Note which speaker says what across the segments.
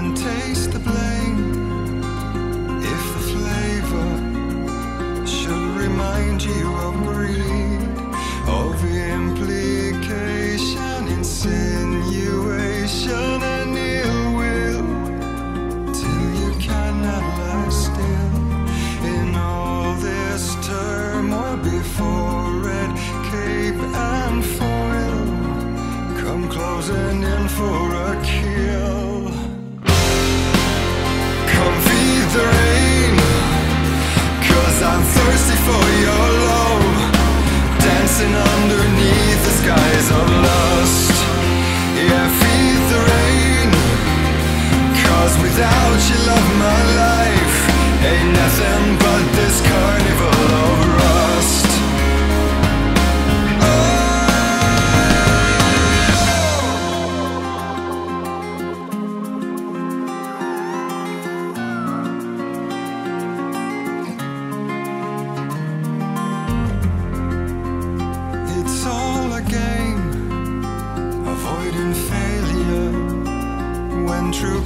Speaker 1: and taste the blame if the flavor should remind you of greed, of implication, insinuation, and ill will till you cannot lie still in all this turmoil before red cape and foil. Come closing in for a kill.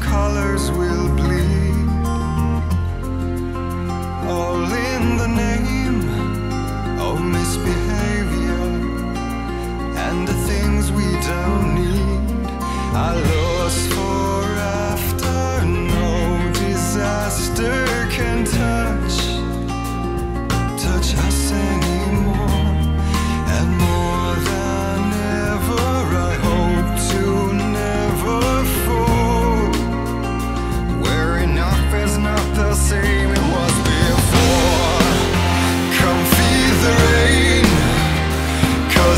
Speaker 1: Colors will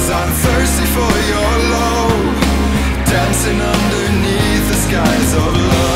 Speaker 1: Cause I'm thirsty for your love. Dancing underneath the skies of love.